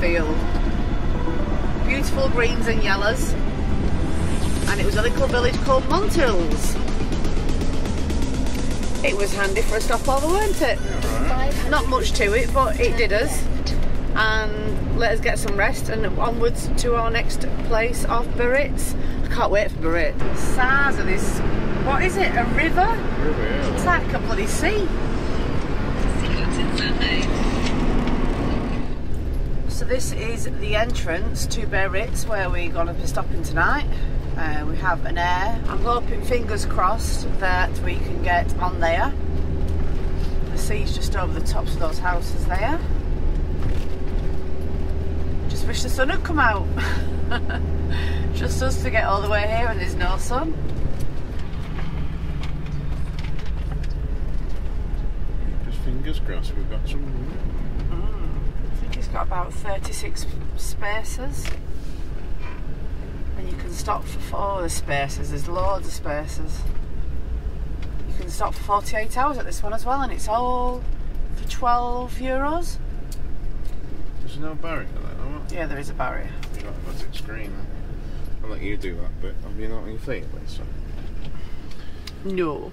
field. Beautiful greens and yellows. And it was a little village called Montils. It was handy for a stopover, weren't it? Not much to it, but it did us. And let us get some rest and onwards to our next place of Biarritz. I can't wait for Biarritz. The size of this, what is it, a river? River, yeah. It's like a bloody sea. So this is the entrance to Biarritz where we're going to be stopping tonight. Uh, we have an air. I'm hoping, fingers crossed, that we can get on there. The sea's just over the tops of those houses there. Just wish the sun had come out. just us to get all the way here and there's no sun. Just fingers crossed we've got some. I think it's got about 36 spaces. And you can stop for four the spaces, there's loads of spaces. You can stop for 48 hours at this one as well, and it's all for 12 euros. There's no barrier there? Yeah, there is a barrier. You're not about to screen. I'll let you do that but I'll be not on your feet. So. No.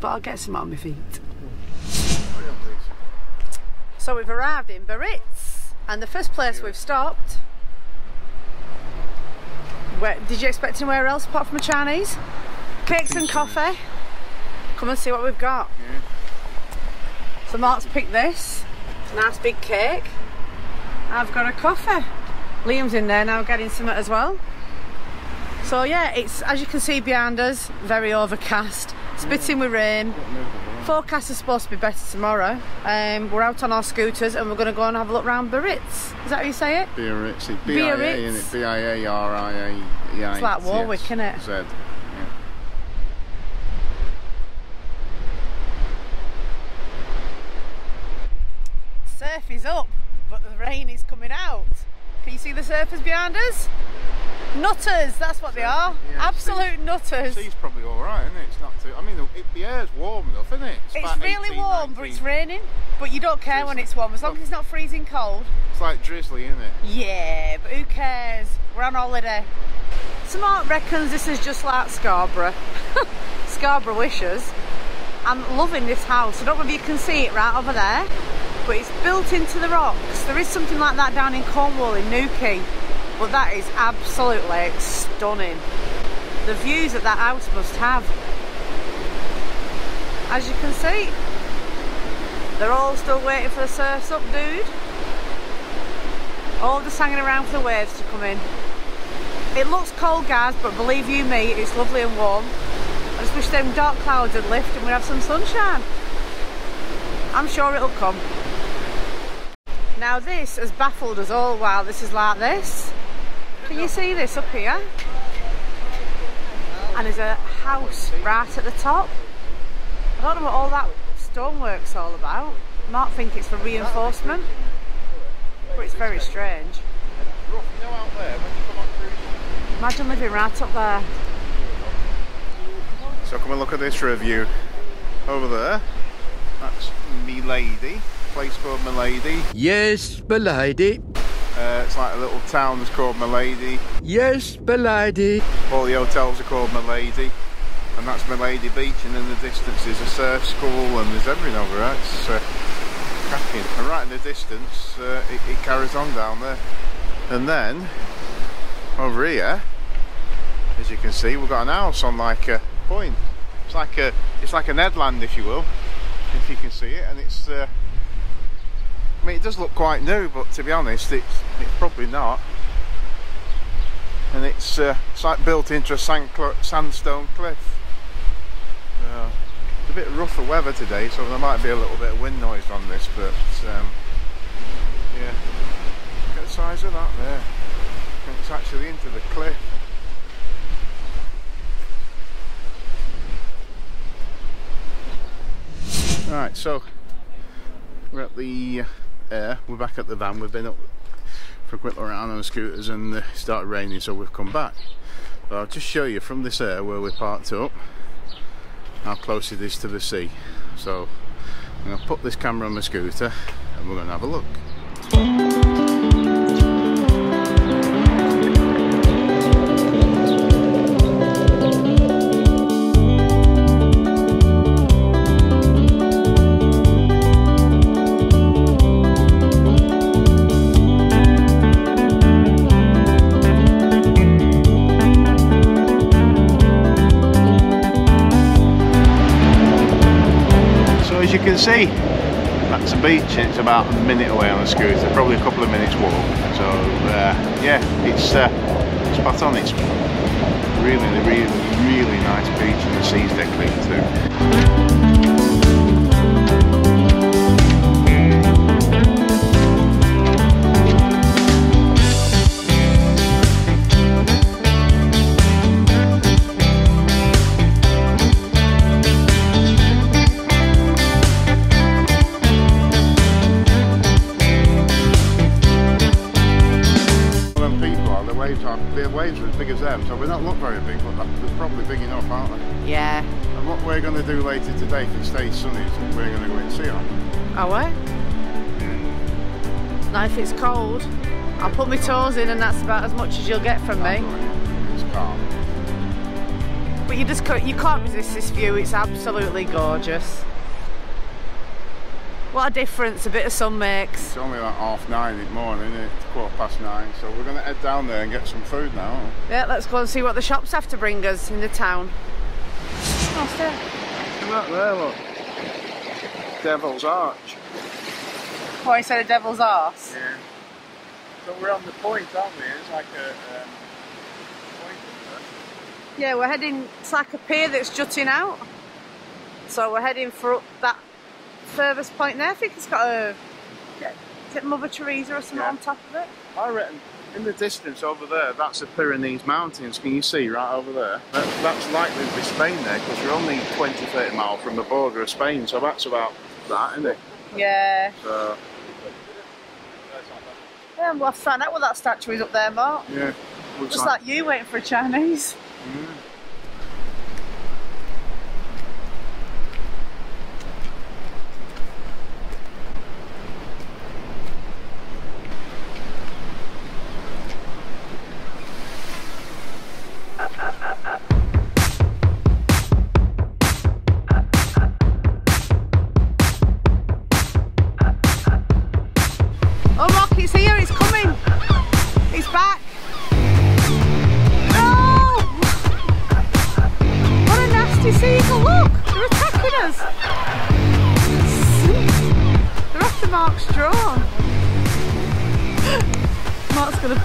But I'll get some on my feet. Oh. So we've arrived in Biarritz, and the first place we've stopped. Where, did you expect anywhere else apart from a Chinese? Cakes and coffee. Come and see what we've got. Yeah. So Mark's picked this. Nice big cake. I've got a coffee. Liam's in there now getting some as well. So yeah, it's as you can see behind us, very overcast, spitting with rain. Forecast is supposed to be better tomorrow. Um, we're out on our scooters and we're going to go and have a look round Biarritz. Is that how you say it? Biarritz. It's Biarritz. B-I-A, isn't it? B-I-A-R-I-A. Yeah, It's like Warwick, isn't it? Z. Yeah. Surf is up, but the rain is coming out. Can you see the surfers behind us? Nutters, that's what they are. Yeah, Absolute nutters. Sea's probably all right, isn't it? It's not too. I mean, the, it, the air's warm enough, isn't it? It's about really 18, warm, but it's raining. But you don't care when it's warm, as long as it's not freezing cold. It's like drizzly, isn't it? Yeah, but who cares? We're on holiday. So Mark reckons this is just like Scarborough. Scarborough wishes. I'm loving this house. I don't know if you can see it right over there, but it's built into the rocks. There is something like that down in Cornwall in Newquay, but that is absolutely stunning. The views that that house must have. As you can see, they're all still waiting for the surf's up, dude. All just hanging around for the waves to come in. It looks cold, guys, but believe you me, it's lovely and warm. I just wish them dark clouds would lift and we'd have some sunshine. I'm sure it'll come. Now this has baffled us all while this is like this. Can you see this up here? And there's a house right at the top. I don't know what all that stonework's all about. I might think it's for reinforcement, but it's very strange. Rough, you know out there when you come on cruise. Imagine living right up there. So come and look at this review over there. That's Me Lady, place called Milady. Yes, belady. Uh, it's like a little town that's called Milady. Yes, belady. All the hotels are called Milady. And that's Milady Beach, and in the distance is a surf school, and there's everything over there. It's uh, cracking. And right in the distance, uh, it, it carries on down there. And then, over here, as you can see, we've got an house on like a point. It's like a, it's like an headland, if you will, if you can see it. And it's, uh, I mean, it does look quite new, but to be honest, it's, it's probably not and it's uh, it's like built into a sand cl- sandstone cliff. Uh, it's a bit rougher weather today, so there might be a little bit of wind noise on this, but um, yeah, look at the size of that there. It's actually into the cliff. Right, so we're at the air. We're back at the van. We've been up for a quick look around on the scooters and uh, it started raining so we've come back but I'll just show you from this air where we parked up how close it is to the sea So I'm going to put this camera on my scooter and we're going to have a look. See, that's the beach. It's about a minute away on a scooter, probably a couple of minutes walk. So uh, yeah, it's uh, spot on. It's really, really, really nice beach, and the sea's dead clean too. Them, so we're not look very big, but they're probably big enough, aren't they? Yeah. And what we're going to do later today, if it stays sunny, is we're going to go and see them. Are we? Now if it's cold, I'll put my toes in and that's about as much as you'll get from me. It's calm. But you just you can't resist this view, it's absolutely gorgeous. What a difference a bit of sun makes. It's only like half nine in the morning, isn't it? It's quarter past nine, so we're going to head down there and get some food now. Yeah, let's go and see what the shops have to bring us in the town. Oh, still. Look there, look. Devil's Arch. What, you said a devil's arse? Yeah. So we're on the point, aren't we? It's like a um, point Yeah, we're heading, it's like a pier that's jutting out. So we're heading for up that furthest point there. I think it's got a, is it Mother Teresa or something Yeah. on top of it? I reckon in the distance over there, that's the Pyrenees Mountains. Can you see right over there? That, that's likely to be Spain there because we're only 20, 30 miles from the border of Spain, so that's about that, isn't it? Yeah. So, Yeah, we'll to find out what that statue is up there, Mark. yeah. Looks Just like you waiting for a Chinese. Oh,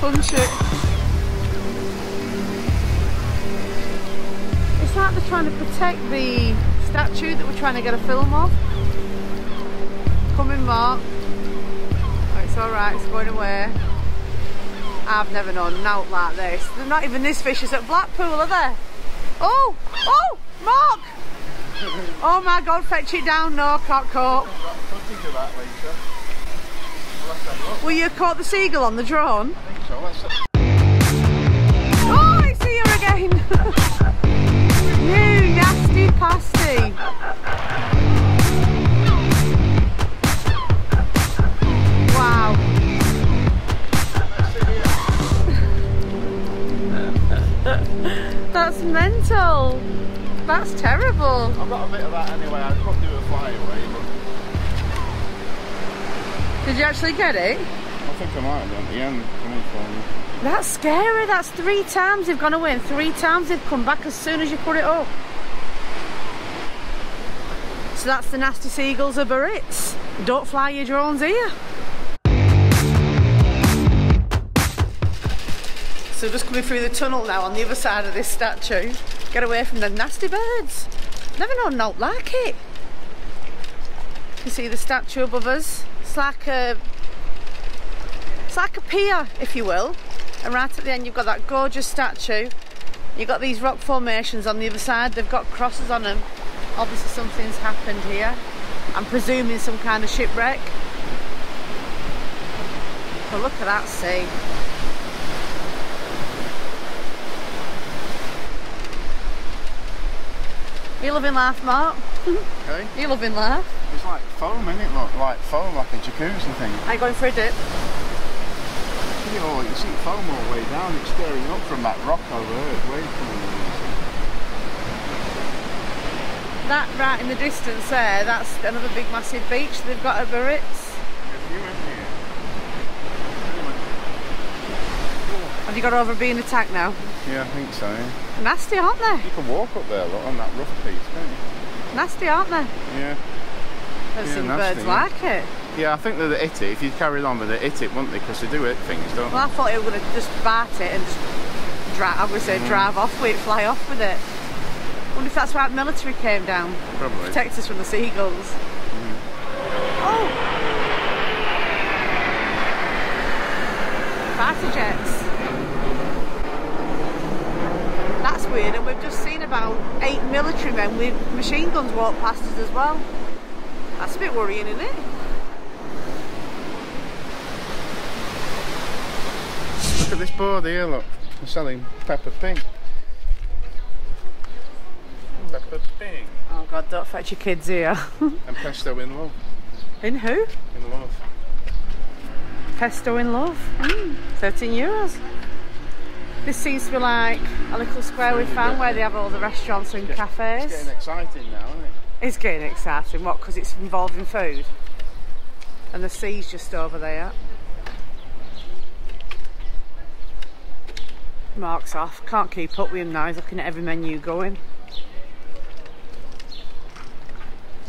punch it. It's like they're trying to protect the statue that we're trying to get a film of. Coming, Mark. Oh, it's alright, it's going away. I've never known an out like this. They're not even this vicious at Blackpool, are they? Oh! Oh! Mark! Oh my god, fetch it down, no, can't cope. got footage of that later. We'll have to have a look. Will you caught the seagull on the drone? I think so. Oh, it's here again! you nasty pasty! Wow. That's mental. That's terrible. I've got a bit of that anyway. I couldn't do a flyaway, but Did you actually get it? I think I might have done at the end coming for me. That's scary. That's three times they've gone away and three times they've come back as soon as you put it up. So that's the nasty seagulls of Biarritz. Don't fly your drones here. So just coming through the tunnel now on the other side of this statue. Get away from the nasty birds. Never known not like it. You see the statue above us. It's like a it's like a pier, if you will. And right at the end, you've got that gorgeous statue. You've got these rock formations on the other side. They've got crosses on them. Obviously, something's happened here. I'm presuming some kind of shipwreck. But look at that sea. You loving life, Mark? Okay? You loving life? It's like foam, isn't it? Look, like foam, like a jacuzzi thing. Are you going for a dip? You know, you see foam all the way down, it's stirring up from that rock over there, it's way coming in. That right in the distance there, that's another big massive beach they've got at Biarritz. Have you've got over being attacked now? Yeah, I think so. Yeah. Nasty, aren't they? You can walk up there, look, on that rough piece, can't you? Nasty, aren't they? Yeah. Yeah, seen nasty, birds yeah. like it. Yeah, I think they'd hit it. If you carried on, they'd hit it, wouldn't they? Because they do hit things, don't Well, I thought they were going to just bite it and just drive, I would say Mm. drive off with it, fly off with it. wonder if that's why the military came down. they? Probably. Protect us from the seagulls. Oh! Fighter jets. And we've just seen about eight military men with machine guns walk past us as well. That's a bit worrying, isn't it? Look at this board here, look. They're selling Peppa Pig. Peppa Pig. Oh god, don't fetch your kids here. And Pesto in Love. In who? In Love. Pesto in love. Mm, 13 euros. This seems to be like a little square we found where they have all the restaurants and cafes. It's getting exciting now, isn't it? It's getting exciting. What? Because it's involving food. And the sea's just over there. Mark's off. Can't keep up with him now. He's looking at every menu going.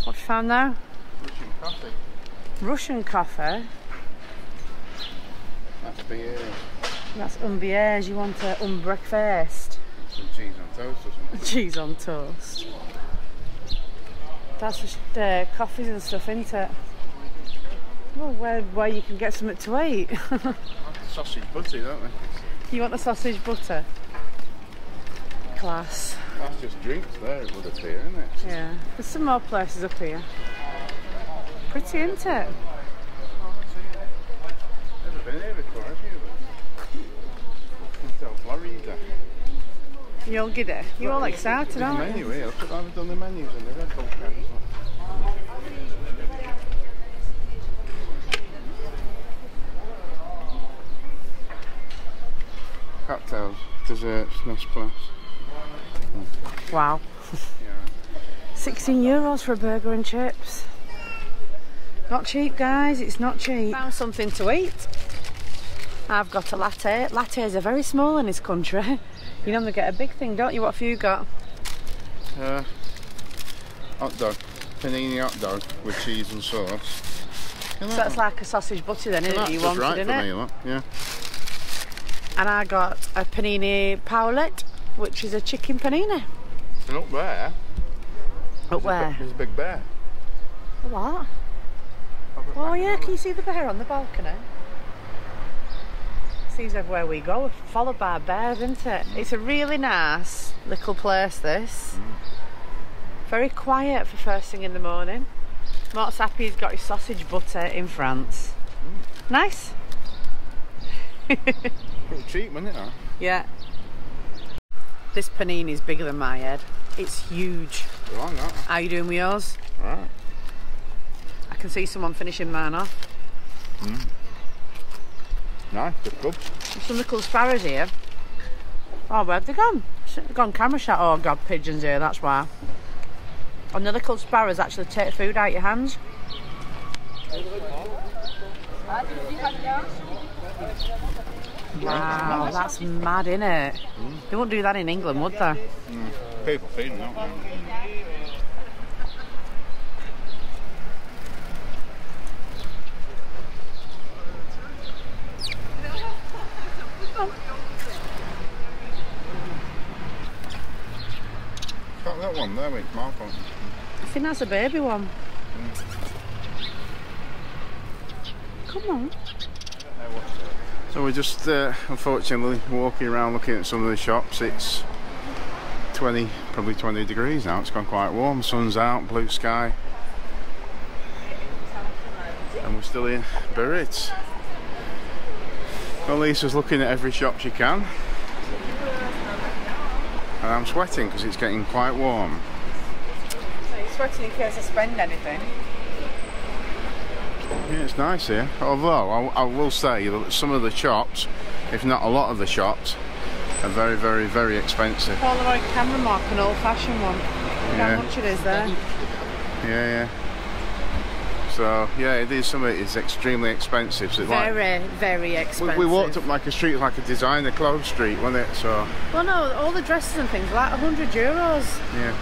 What have you found now? Russian coffee. Russian coffee. That's beer. That's umbiers. You want a um breakfast. Some cheese on toast or something. Cheese on toast. That's just uh, coffees and stuff, isn't it? Well, where, where you can get something to eat. Sausage butty, don't they? you want the sausage butter? Class. That's just drinks there, it would appear, isn't it? Yeah. There's some more places up here. Pretty, isn't it? Never been here before, have you? Hotel Florida. You all it. You're all excited, There's a aren't menu you? here. Look at that, they've done the menus and the Red Bull cans. Cocktails, desserts, Nespresso. Wow. Yeah. 16 euros for a burger and chips. Not cheap, guys. It's not cheap. Found something to eat. I've got a latte. Lattes are very small in this country. You normally get a big thing, don't you? What have you got? Uh, hot dog, panini hot dog with cheese and sauce. So that's like a sausage butter then, isn't it? You wanted, right in for it? me, look. Yeah. And I got a panini poulet, which is a chicken panini. And up there, Up a where? big- there's a big bear. What? Oh yeah, can you see the bear on the balcony? Seems everywhere we go, followed by bears, isn't it? It's a really nice little place, this. Very quiet for first thing in the morning. Happy he's got his sausage butter in France. Nice. Pretty cheap, wasn't it? That? Yeah. This panini is bigger than my head. It's huge. That? How you doing with yours? Right. I can see someone finishing mine off. Mm. Nice, good club. There's some little sparrows here. Oh, where've they gone? They've gone camera shot. Oh, God, pigeons here, that's why. And the little sparrows actually take food out your hands. Wow, that's mad, innit? They wouldn't do that in England, would they? Hmm. People feeding, don't that one there with Mark on. I think that's a baby one. Come on. So we're just uh, unfortunately walking around looking at some of the shops. It's 20, probably 20 degrees now. It's gone quite warm. Sun's out, blue sky. And we're still in Biarritz. Well, Lisa's looking at every shop she can. And I'm sweating because it's getting quite warm. Are you sweating in case I spend anything. Yeah, it's nice here. Although I, I will say that some of the shops, if not a lot of the shops, are very, very, very expensive. Polaroid camera mark, an old fashioned one. Look Yeah. how much it is there. Yeah, yeah. So yeah, it is. Some of it is extremely expensive. So it's like Very, very we, expensive. we walked up like a street, like a designer clothes street, wasn't it? So Well, no, all the dresses and things like 100 euros. yeah.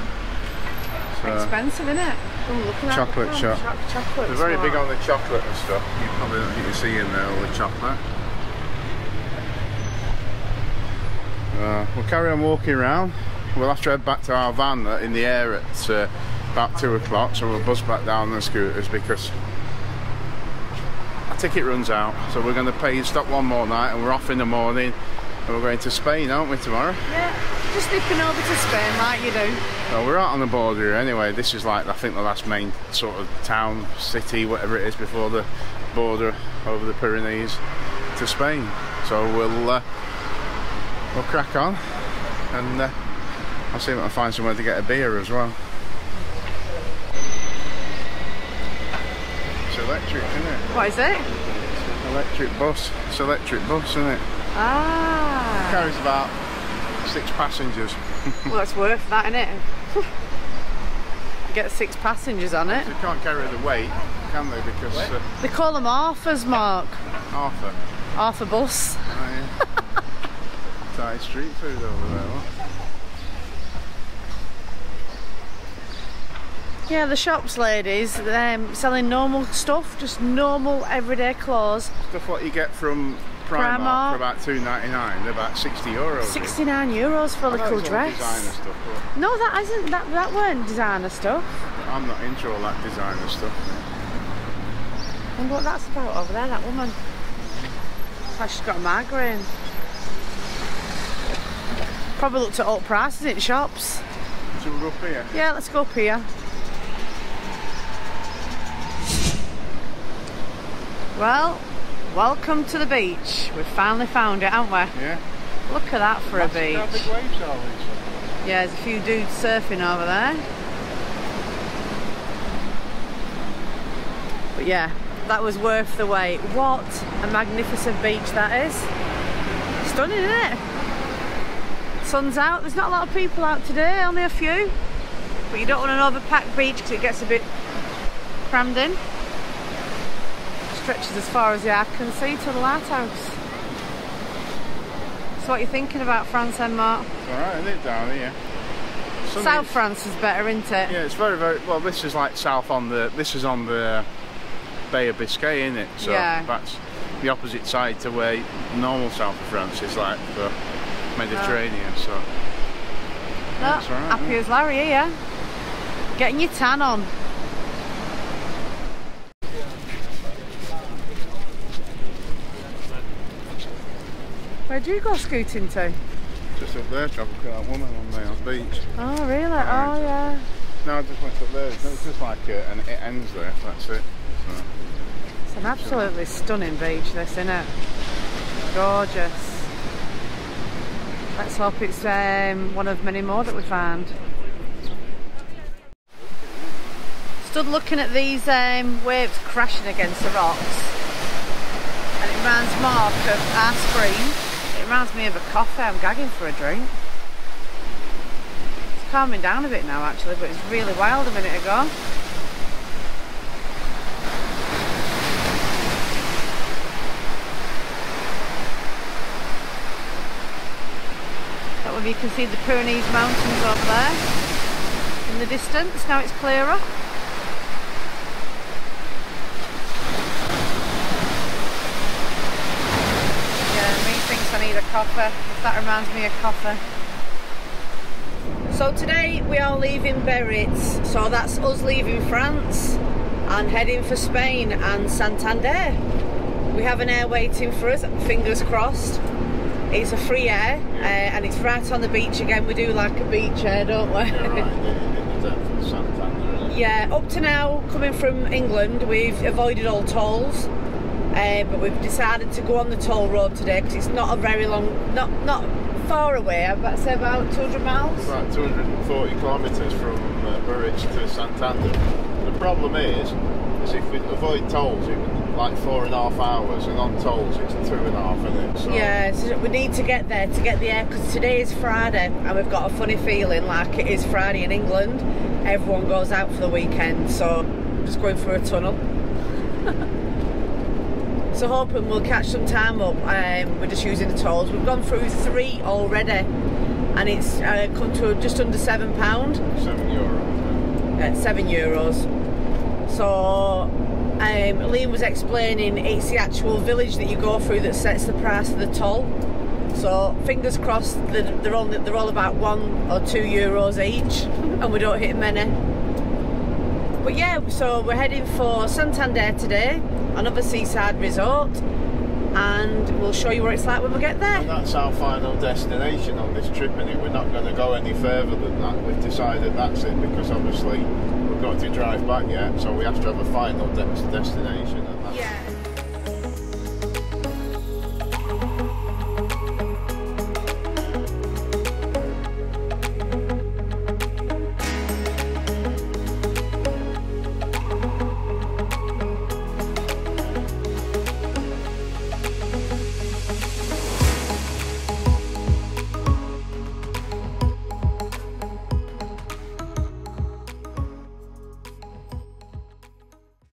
So Expensive, isn't it? Oh, look at. Chocolate look shop. chocolate. they're very big on the chocolate and stuff. You probably you can see in there all the chocolate. Uh, we'll carry on walking around. We'll have to head back to our van in the air at uh, about two o'clock, so we'll buzz back down on the scooters because our ticket runs out. So we're going to pay and stop one more night, and we're off in the morning. And we're going to Spain, aren't we, tomorrow? Yeah, just nipping over to Spain like you do. Well, we're out on the border anyway. This is like I think the last main sort of town, city, whatever it is, before the border over the Pyrenees to Spain. So we'll uh, we'll crack on, and uh, I'll see if I can find somewhere to get a beer as well. Electric, isn't it? What is it? Electric bus. It's electric bus, isn't it? Ah. Carries about six passengers. Well, that's worth that, isn't it? Get six passengers on it. They can't carry the weight, can they? Because uh, They call them Arthurs, Mark. Arthur. Arthur bus. Oh, yeah. Thai street food over there. Yeah, the shops, ladies, um, selling normal stuff, just normal everyday clothes. Stuff what you get from Primark, Primark. for about two ninety nine. They're about sixty euros. 69 euros for a little dress. stuff, No, that isn't. That that weren't designer stuff. I'm not into all that designer stuff. And what that's about over there, that woman. Like she's got a migraine. Probably looked at up prices in shops. So we're up here. Yeah, let's go up here. Well, welcome to the beach. We've finally found it, haven't we? Yeah. Look at that for a How big beach. waves are these? Yeah, there's a few dudes surfing over there. But yeah, that was worth the wait. What a magnificent beach that is. Stunning, isn't it? Sun's out. There's not a lot of people out today, only a few. But you don't want an overpacked beach because it gets a bit crammed in. Stretches as far as the eye can see to the lighthouse. So what are you thinking about France and Mark? It's alright, isn't it, down here? Some South France is better, isn't it? Yeah, it's very, very well. This is like south on the. This is on the uh, Bay of Biscay, isn't it? So Yeah. that's the opposite side to where normal south of France is like the Mediterranean. So That's right, happy yeah. as Larry here. Getting your tan on. Where'd you go scooting to? just up there, trying to look at that woman on there on the beach. Oh, really? Oh, yeah. No, I just went up there. It's just like uh, and it ends there. That's it. So, It's an absolutely stunning beach, this, isn't it? Gorgeous. Let's hope it's um, one of many more that we find. Stood looking at these um, waves crashing against the rocks, and it reminds Mark of ice cream. It reminds me of a coffee. I'm gagging for a drink. It's calming down a bit now, actually, but it's really wild a minute ago. That way you can see the Pyrenees Mountains over there in the distance. Now it's clearer. Yeah, me thinks I need a coffee. That reminds me of coffee. So today we are leaving Biarritz. So that's us leaving France and heading for Spain and Santander. We have an air waiting for us, fingers crossed. It's a free air uh, and it's right on the beach again. We do like a beach air, don't we? yeah, up to now, coming from England, we've avoided all tolls. Uh, but we've decided to go on the toll road today because it's not a very long, not not far away. I'd say about 200 miles. About 240 kilometres from uh. Biarritz to Santander. The problem is, is if we avoid tolls, it would like four and a half hours, and on tolls it's two and a half, isn't it? So, Yeah, so we need to get there to get the air because today is Friday and we've got a funny feeling like it is Friday in England. Everyone goes out for the weekend, so I'm just going through a tunnel. so hoping we'll catch some time up. Um, we're just using the tolls. We've gone through three already, and it's uh, come to just under seven pound seven euro. at seven euros. So um, Liam was explaining it's the actual village that you go through that sets the price of the toll. So fingers crossed that they're all they're all about one or two euros each, and we don't hit many. But yeah, so we're heading for Santander today, another seaside resort, and we'll show you what it's like when we get there. And that's our final destination on this trip, and we're not going to go any further than that. We've decided that's it because obviously we've got to drive back yet, so we have to have a final de- destination. And that's Yeah.